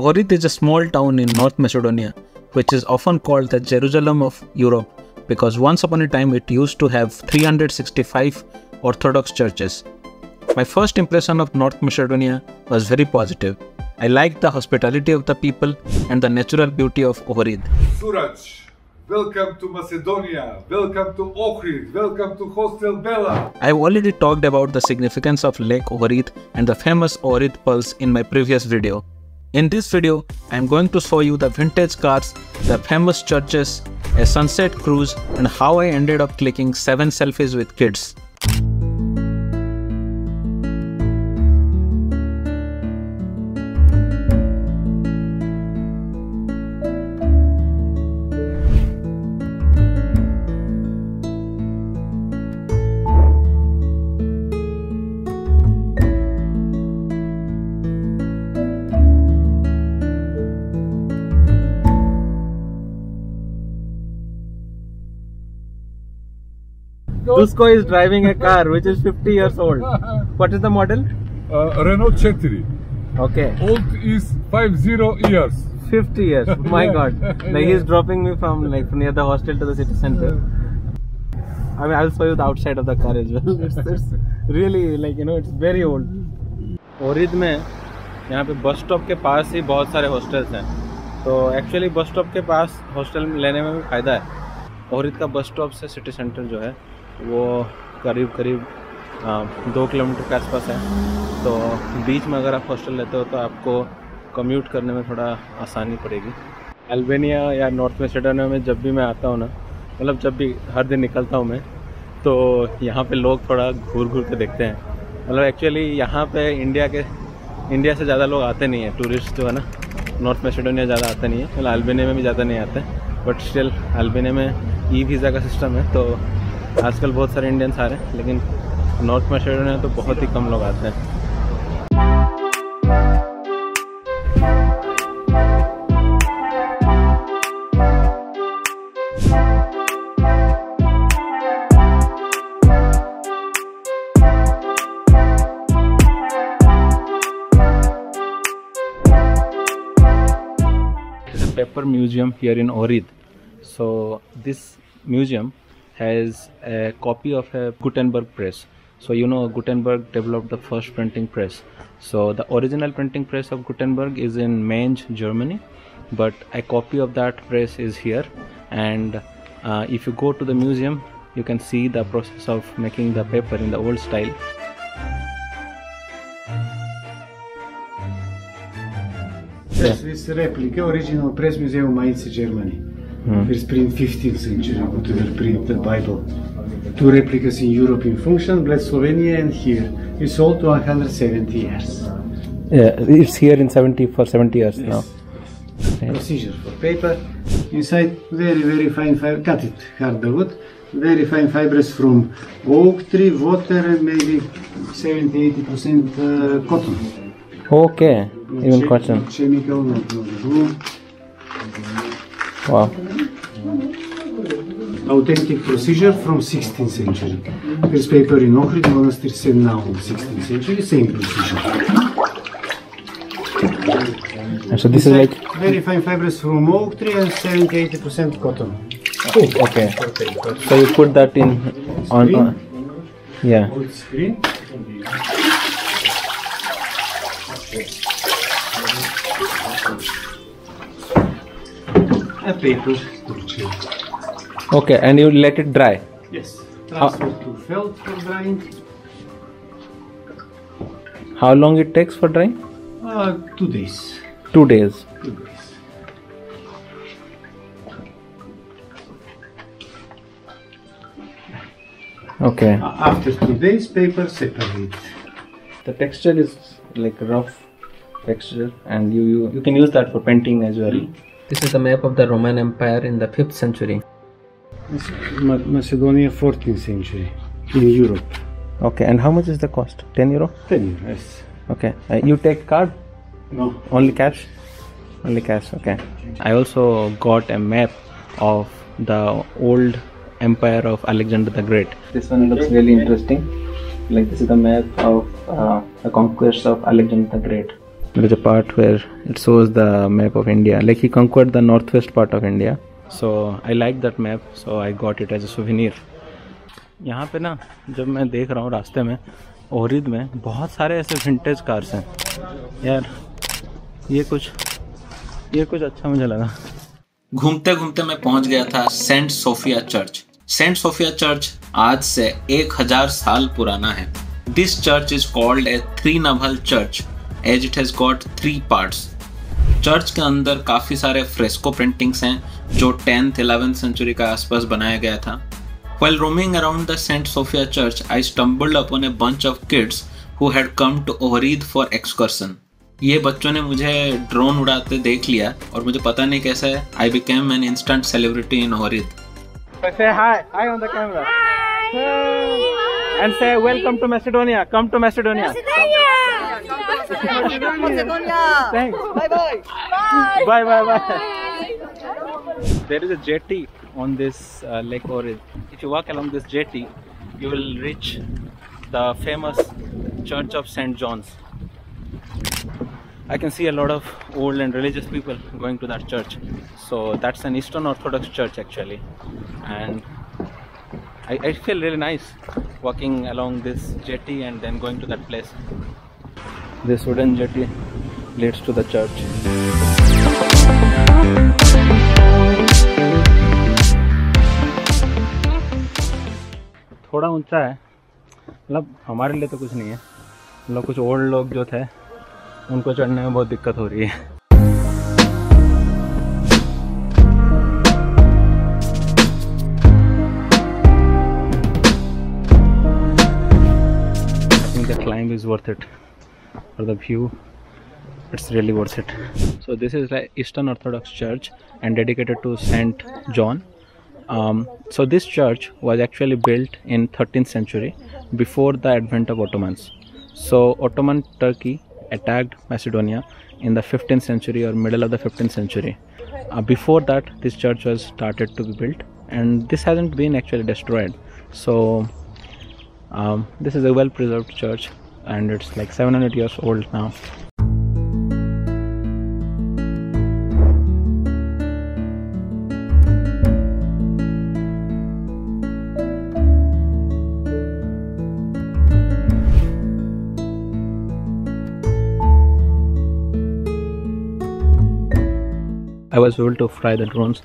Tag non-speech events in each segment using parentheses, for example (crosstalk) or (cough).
Ohrid is a small town in North Macedonia, which is often called the Jerusalem of Europe because once upon a time it used to have 365 Orthodox churches. My first impression of North Macedonia was very positive. I liked the hospitality of the people and the natural beauty of Ohrid. Suraj, welcome to Macedonia, welcome to Ohrid, welcome to Hostel Bella. I've already talked about the significance of Lake Ohrid and the famous Ohrid Pearls in my previous video. In this video, I am going to show you the vintage cars, the famous churches, a sunset cruise and how I ended up clicking 7 selfies with kids. Dusko is driving a car which is 50 years old. What is the model? Uh, Renault 4. Okay, Old is 50 years. 50 years. My yeah. God, like yeah. he's dropping me from like near the hostel to the city center. I mean, I'll show you the outside of the car as well. It's, it's really like you know, it's very old. ओरिद में यहाँ पे bus stop के पास ही बहुत सारे hostels हैं तो actually bus stop के पास hostel लेने में भी फ़ायदा है ओरिद का बस स्टॉप से सिटी सेंटर जो है वो करीब करीब दो किलोमीटर के आसपास है। तो बीच में अगर आप हॉस्टल लेते हो तो आपको कम्यूट करने में थोड़ा आसानी पड़ेगी। अल्बेनिया या नॉर्थ मैसेडोनिया में जब भी मैं आता हूँ ना मतलब जब भी हर दिन निकलता हूँ मैं तो यहाँ पे लोग थोड़ा घूर घूर के देखते हैं। मतलब एक्चुअली यहाँ पे इंडिया के, इंडिया से ज़्यादा लोग आते नहीं हैं। टूरिस्ट जो है ना, नॉर्थ मैसेडोनिया ज़्यादा आते नहीं है। मतलब अल्बेनिया में भी ज़्यादा नहीं आते बट स्टिल अल्बेनिया में ई वीज़ा का सिस्टम है तो आजकल बहुत सारे इंडियंस आ रहे हैं, लेकिन नॉर्थ में मैसेडोनिया तो बहुत ही कम लोग आते हैं। Paper museum here in Ohrid so this museum has a copy of a Gutenberg press. So you know Gutenberg developed the first printing press. So the original printing press of Gutenberg is in Mainz, Germany, but a copy of that press is here. And uh, if you go to the museum, you can see the process of making the paper in the old style. Yes, this replica, original press museum Mainz, Germany. First print 15th century, Gutenberg print the Bible. Two replicas in Europe in function, Bled Slovenia and here. We sold to 170 years. Yeah, it's here in 70 for 70 years now. Procedure for paper. Inside very, very fine fiber, cut it, hardwood. Very fine fibers from oak tree, water, and maybe 70-80% uh, cotton. Okay, even cotton. Chemical, not, not. Wow. authentic procedure from 16th century. This paper in Ohrid monastery sent now in 16th century, same procedure. And so this is like Very fine fibers from oak tree and 70-80% cotton. Oh, okay. So you put that in on, on yeah. A paper to chill. Okay, and you let it dry. Yes. Transfer to felt for drying. How long it takes for drying? Uh, two days. Two days. Two days. Okay. Uh, After two days, paper separate. The texture is like rough texture, and you you, you can use that for painting as well. This is a map of the Roman Empire in the fifth century. Ma- Macedonia, 14th century in Europe. Okay, and how much is the cost? 10 euro? 10 years. Okay. Uh, you take card? No. Only cash? Only cash, okay. I also got a map of the old empire of Alexander the Great. This one looks really interesting. Like this is the map of uh, the conquest of Alexander the Great. There is a part where it shows the map of India. Like he conquered the northwest part of India. So I like that map, so I got it as a souvenir. यहाँ पे ना जब मैं देख रहा हूँ रास्ते में ओरिद में बहुत सारे ऐसे विंटेज कार्स हैं यार ये कुछ ये कुछ अच्छा मुझे लगा घूमते घूमते मैं पहुँच गया था Saint Sophia church Saint Sophia church आज से एक हज़ार साल पुराना है this church is called a three naval church as it has got three parts church के अंदर काफ़ी सारे फ्रेस्को प्रिंटिंग्स हैं जो टेंथ इलेवेंथ सेंचुरी के आसपास बनाया गया था well roaming around the Saint Sophia church I stumbled upon a bunch of kids who had come to Ohrid for excursion ये बच्चों ने मुझे ड्रोन उड़ाते देख लिया और मुझे पता नहीं कैसे I became an instant celebrity in Ohrid And say welcome to Macedonia. Come to Macedonia. Macedonia. Thanks. Bye bye. Bye bye bye. There is a jetty on this uh, Lake Ohrid. If you walk along this jetty, you will reach the famous Church of St. John's. I can see a lot of old and religious people going to that church. So that's an Eastern Orthodox church actually. And I, I feel really nice walking along this jetty and then going to that place. this wooden jetty leads to the church. थोड़ा ऊँचा है। मतलब हमारे लिए तो कुछ नहीं है। मतलब कुछ ओल्ड लोग जो थे, उनको चढ़ने में बहुत दिक्कत हो रही है। Climb is worth it for the view it's really worth it. So this is like eastern orthodox church and dedicated to saint john. Um, so this church was actually built in 13th century before the advent of ottomans. So ottoman turkey attacked macedonia in the 15th century or middle of the 15th century. Uh, before that this church was started to be built and this hasn't been actually destroyed. So um, this is a well preserved church and it's like 700 years old now I was able to fly the drones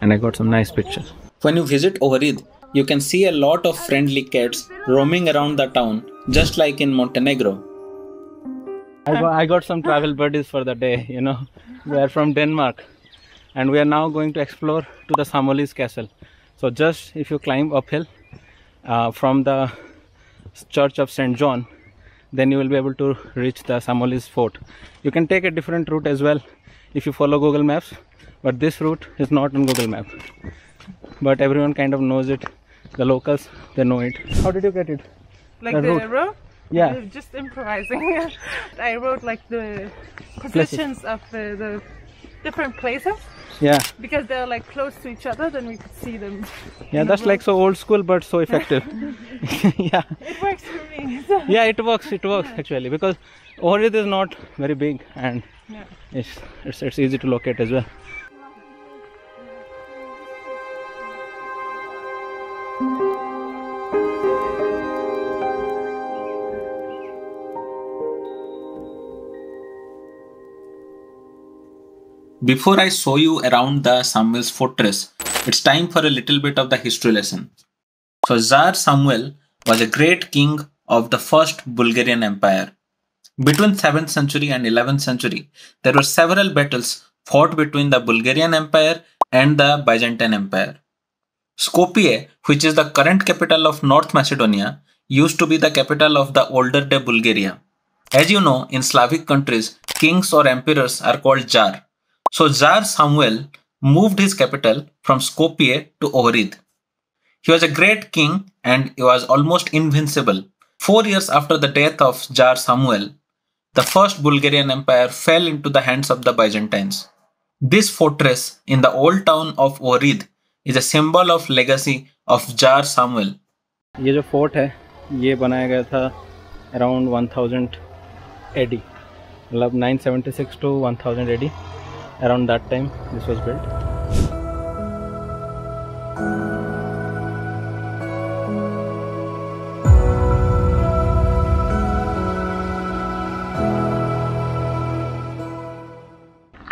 and I got some nice pictures. When you visit Ohrid, you can see a lot of friendly cats roaming around the town, just like in Montenegro. I got, I got some travel buddies for the day, you know. We are from Denmark and we are now going to explore to the Samuel's castle. So just if you climb uphill uh, from the church of St. John, then you will be able to reach the Samuel's fort. You can take a different route as well if you follow Google Maps, but this route is not on Google Map. But everyone kind of knows it. The locals, they know it. How did you get it? Like The the route. road? Yeah. Just improvising. (laughs) I wrote like the positions of uh, the different places Yeah. because they're like close to each other. Then we could see them. Yeah, in the that's like so old school but so effective. (laughs) (laughs) yeah. It works for me. so- Yeah, it works. It works actually because Ohrid is not very big and Yeah. it's, it's it's easy to locate as well. Before I show you around the Samuel's fortress, it's time for a little bit of the history lesson. So, Tsar Samuel was a great king of the first Bulgarian Empire. Between 7th century and 11th century, there were several battles fought between the Bulgarian Empire and the Byzantine Empire. Skopje, which is the current capital of North Macedonia, used to be the capital of the older day Bulgaria. As you know, in Slavic countries, kings or emperors are called Tsar. So Tsar Samuel moved his capital from Skopje to Ohrid. He was a great king and he was almost invincible. Four years after the death of Tsar Samuel, the first Bulgarian Empire fell into the hands of the Byzantines. This fortress in the old town of Ohrid is a symbol of legacy of Tsar Samuel. ये जो fort है ये बनाया गया था around 1000 AD मतलब 976 to 1000 AD around that time this was built.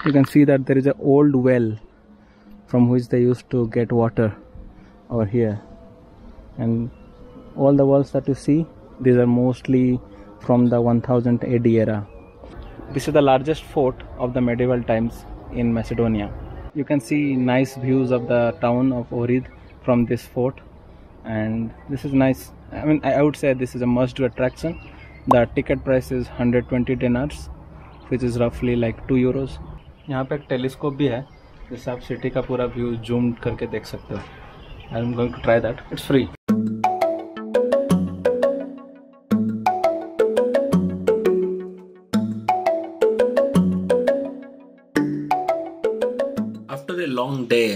You can see that there is an old well from which they used to get water over here. And all the walls that you see these are mostly from the 1000 AD era. This is the largest fort of the medieval times in Macedonia you can see nice views of the town of Ohrid from this fort and this is nice I mean I would say this is a must do attraction the ticket price is 120 dinars which is roughly like 2 euros यहाँ पे एक telescope भी है जिससे आप city का पूरा view zoom करके देख सकते हो I am going to try that it's free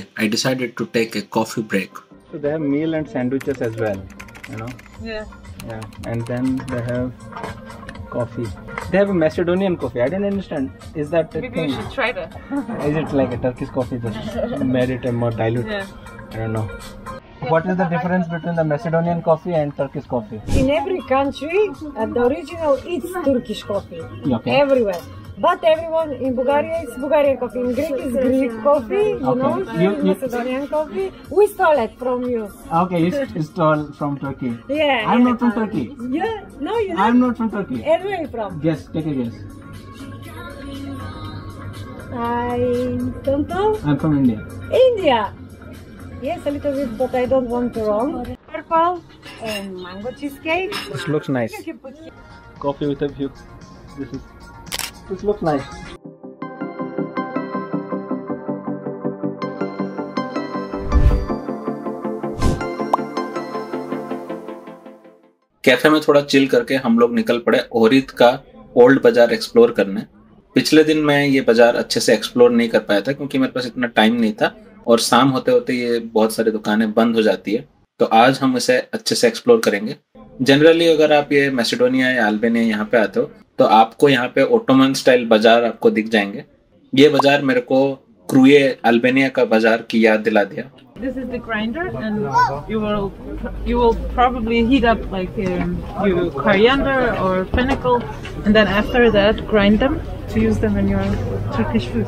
day, I decided to take a coffee break. So they have meal and sandwiches as well, you know. Yeah. Yeah, and then they have coffee. They have a Macedonian coffee. I don't understand. Is that a Maybe thing? you should try that. (laughs) Is it like a Turkish coffee just made it a more dilute? Yeah. I don't know. What is the difference between the Macedonian coffee and Turkish coffee? In every country, uh, the original is Turkish coffee. Okay. Everywhere. But everyone in Bulgaria is Bulgarian coffee. In Greek is Greek coffee, you Okay. know, You- you- Macedonian coffee. We stole it from you. Okay, you stole from Turkey. Yeah. I'm yeah. not from Turkey. Yeah, no, you're I'm not. not from Turkey. And where are you from? Guess, take a guess. I don't know. I'm from India. India. Yes, a little bit, but I don't want to wrong. Purple and mango cheesecake. This looks nice. You can put Coffee with a view. This is. This looks nice. Café में थोड़ा chill करके हम लोग निकल पड़े ओरित का old बाज़ार explore करने। पिछले दिन मैं ये बाज़ार अच्छे से एक्सप्लोर नहीं कर पाया था क्योंकि मेरे पास इतना टाइम नहीं था और शाम होते होते ये बहुत सारी दुकानें बंद हो जाती है। तो आज हम इसे अच्छे से एक्सप्लोर करेंगे। जनरली अगर आप ये मैसेडोनिया या अल्बेनिया यहाँ पे आते हो तो आपको यहाँ पे ओटोमन स्टाइल बाज़ार आपको दिख जाएँगे ये बाज़ार मेरे को क्रूए अल्बेनिया का बाज़ार की याद दिला दिया This is the grinder, and you will you will probably heat up like um, your coriander or fennel, and then after that grind them to use them in your Turkish food.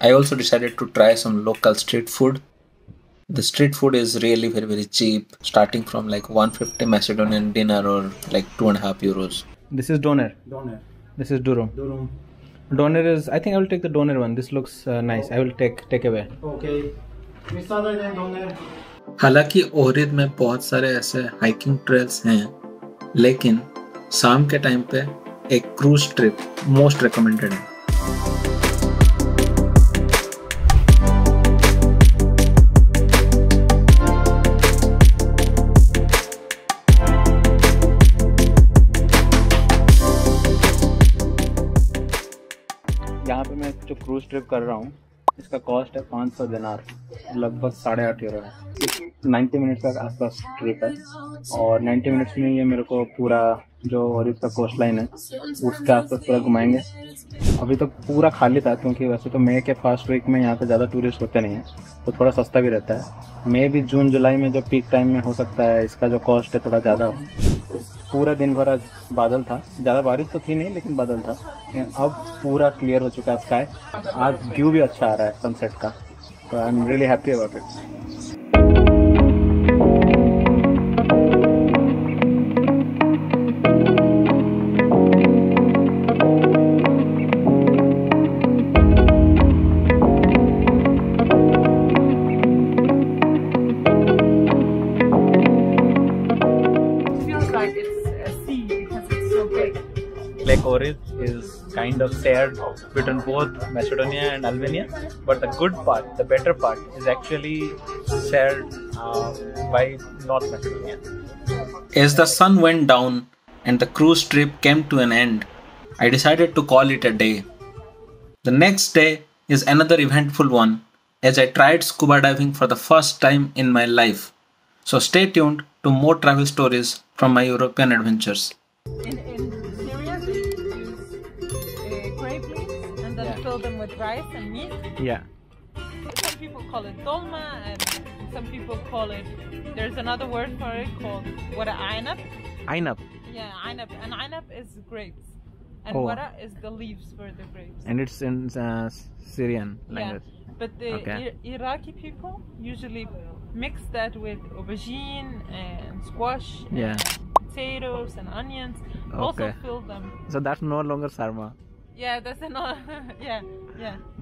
I also decided to try some local street food. The street food is really very very cheap, starting from like 150 Macedonian dinar or like two and a half euros. This is doner. Doner. This is durum. Durum. Doner is. I think I will take the doner one. This looks uh, nice. Okay. I will take take away. Okay. हालाँकि ओहरिद में बहुत सारे ऐसे hiking trails हैं लेकिन शाम के time पे एक क्रूज ट्रिप मोस्ट रिकमेंडेड है क्रूज ट्रिप कर रहा हूँ। इसका कॉस्ट है पाँच सौ दिनार, लगभग साढ़े आठ यूरो है। नाइन्टी मिनट्स का आसपास ट्रिप है। और नाइन्टी मिनट्स में ये मेरे को पूरा जो ओरिस का कोस्ट लाइन है, उसके आसपास पूरा घुमाएँगे। अभी तो पूरा खाली था, क्योंकि वैसे तो मई के फ़र्स्ट वीक में यहाँ पे ज़्यादा टूरिस्ट होते नहीं हैं तो थोड़ा सस्ता भी रहता है। मई भी जून जुलाई में जो पीक टाइम में हो सकता है, इसका जो कॉस्ट है थोड़ा ज़्यादा हो। पूरा दिन भर आज बादल था। ज़्यादा बारिश तो थी नहीं, लेकिन बादल था। अब पूरा क्लियर हो चुका है स्काई आज व्यू भी अच्छा आ रहा है सनसेट का। तो I am really happy about it is kind of shared between both Macedonia and Albania, but the good part, the better part, is actually shared uh, by North Macedonia. As the sun went down and the cruise trip came to an end, I decided to call it a day. The next day is another eventful one as I tried scuba diving for the first time in my life. So stay tuned to more travel stories from my European adventures. In, in them with rice and meat. Yeah. Some people call it dolma, and some people call it. There's another word for it called wara ainab. Ainab. Yeah, ainab. And ainab is grapes, and Oh. wara is the leaves for the grapes. And it's in uh, Syrian yeah, but the Okay. I- Iraqi people usually mix that with aubergine and squash, Yeah. and potatoes and onions. Okay. Also fill them. So that's no longer sarma. Yeah, that's another. (laughs) yeah, yeah.